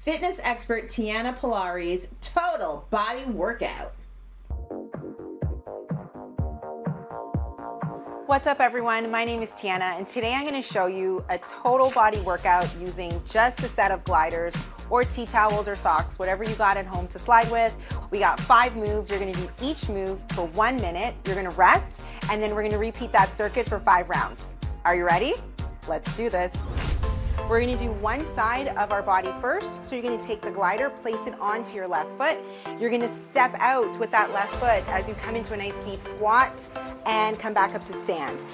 fitness expert Tiana Pollari's total body workout. What's up everyone? My name is Tiana and today I'm going to show you a total body workout using just a set of gliders or tea towels or socks, whatever you got at home to slide with. We got five moves. You're going to do each move for one minute. You're going to rest and then we're going to repeat that circuit for five rounds. Are you ready? Let's do this. We're gonna do one side of our body first. So you're gonna take the glider, place it onto your left foot. You're gonna step out with that left foot as you come into a nice deep squat and come back up to stand.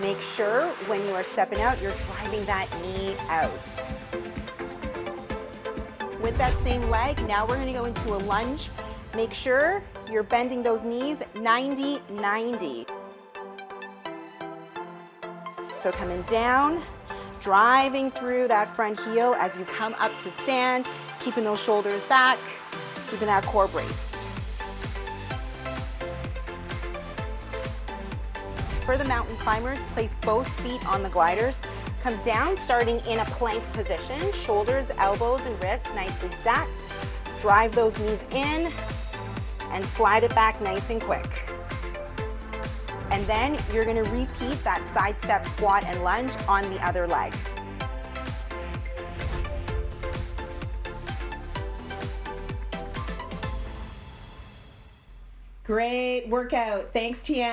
Make sure when you are stepping out, you're driving that knee out. With that same leg, now we're gonna go into a lunge. Make sure you're bending those knees 90-90. So coming down, driving through that front heel as you come up to stand, keeping those shoulders back, keeping that core braced. For the mountain climbers, place both feet on the gliders. Come down, starting in a plank position, shoulders, elbows, and wrists nicely stacked. Drive those knees in and slide it back nice and quick. And then you're gonna repeat that side step squat and lunge on the other leg. Great workout. Thanks, Tiana.